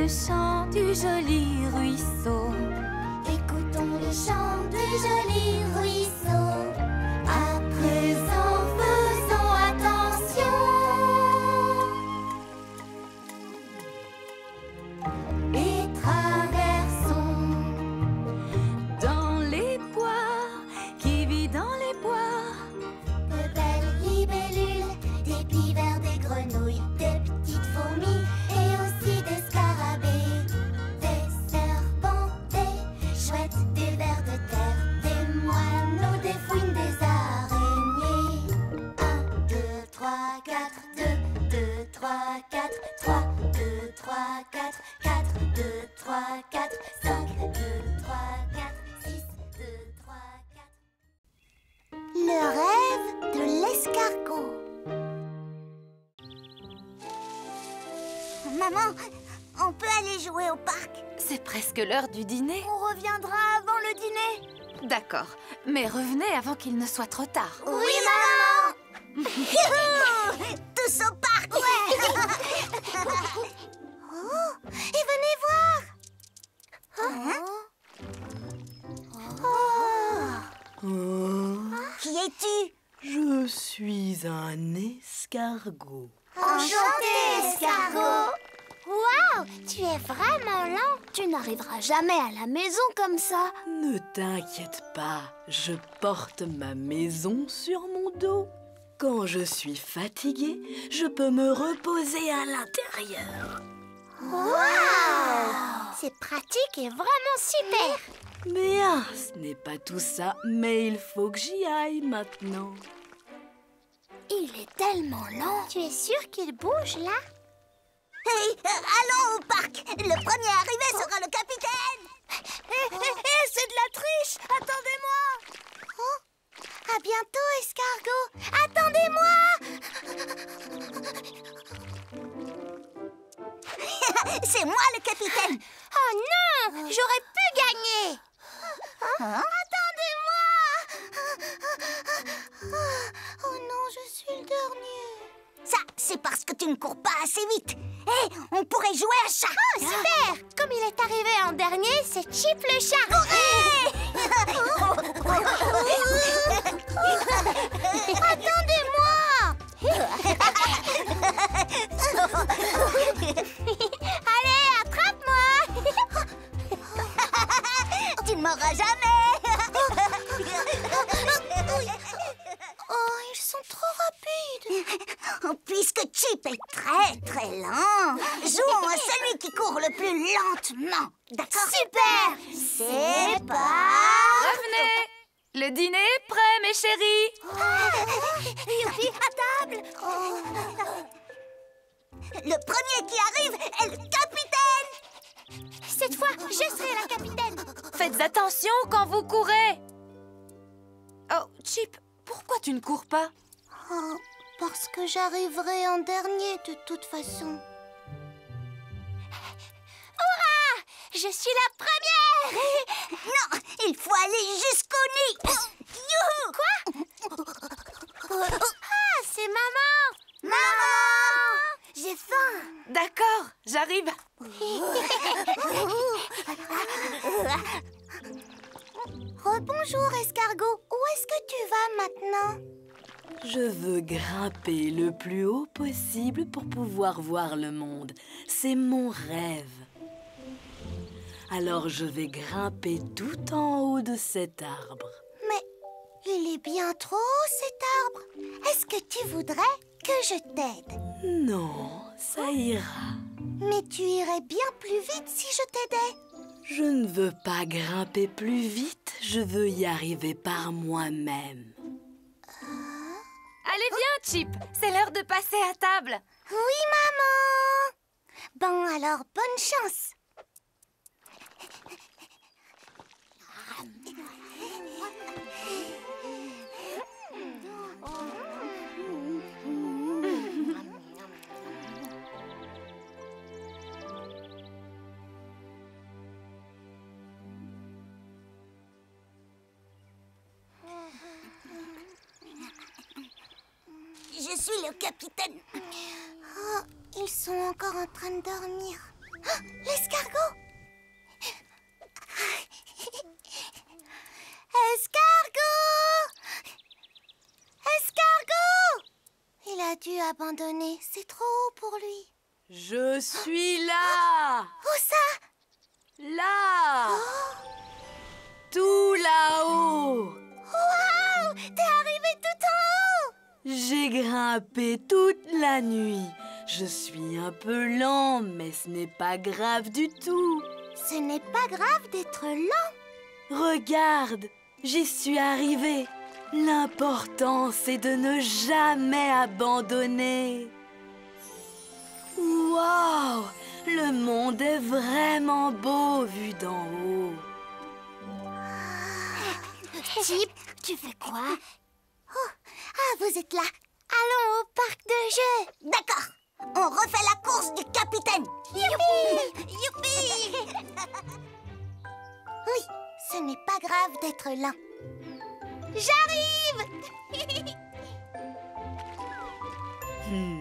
le chant du joli ruisseau. 2, 3, 4, 4, 2, 3, 4, 5, 2, 3, 4, 6, 2, 3, 4. Le rêve de l'escargot. Maman, on peut aller jouer au parc C'est presque l'heure du dîner. On reviendra avant le dîner. D'accord, mais revenez avant qu'il ne soit trop tard. Oui, oui maman Je suis un escargot. Enchanté, escargot Waouh Tu es vraiment lent Tu n'arriveras jamais à la maison comme ça Ne t'inquiète pas, je porte ma maison sur mon dos. Quand je suis fatiguée, je peux me reposer à l'intérieur. Waouh C'est pratique et vraiment super Mais ah, ce n'est pas tout ça, mais il faut que j'y aille maintenant. Il est tellement lent. Tu es sûr qu'il bouge là? Hey, allons au parc. Le premier arrivé sera le capitaine. Hé, c'est de la triche. Attendez-moi. Oh, à bientôt, escargot. Attendez-moi. C'est moi le capitaine. Oh non J'aurais pu gagner. Attendez-moi assez vite. Hé, on pourrait jouer à chat. Oh, super Comme il est arrivé en dernier, c'est Chip le chat. Chip est très très lent, jouons à celui qui court le plus lentement. D'accord Super. C'est pas... Revenez. Le dîner est prêt, mes chéris. Youpi, à table. Le premier qui arrive est le capitaine. Cette fois, je serai la capitaine. Faites attention quand vous courez. Oh, Chip, pourquoi tu ne cours pas? Oh, parce que j'arriverai en dernier de toute façon. Hurrah! Je suis la première! Non, il faut aller jusqu'au nid. Youhou! Quoi? Ah, c'est maman! Maman! J'ai faim. D'accord, j'arrive. Rebonjour, escargot. Où est-ce que tu vas maintenant? Je veux grimper le plus haut possible pour pouvoir voir le monde. C'est mon rêve. Alors je vais grimper tout en haut de cet arbre. Mais il est bien trop haut, cet arbre. Est-ce que tu voudrais que je t'aide? Non, ça ira. Mais tu irais bien plus vite si je t'aidais. Je ne veux pas grimper plus vite, je veux y arriver par moi-même. Allez, viens, Chip. C'est l'heure de passer à table. Oui, maman. Bon, alors, bonne chance Je suis le capitaine. Oh, ils sont encore en train de dormir. L'escargot. Escargot. Escargot. Il a dû abandonner, c'est trop haut pour lui. Je suis là. Où ça. Là. Tout là-haut J'ai grimpé toute la nuit. Je suis un peu lent, mais ce n'est pas grave du tout. Ce n'est pas grave d'être lent. Regarde, j'y suis arrivé. L'important, c'est de ne jamais abandonner. Waouh Le monde est vraiment beau vu d'en haut. Chip, tu fais quoi? Ah, vous êtes là. Allons au parc de jeux. D'accord. On refait la course du capitaine. Youpi Youpi Oui, ce n'est pas grave d'être lent. J'arrive hmm.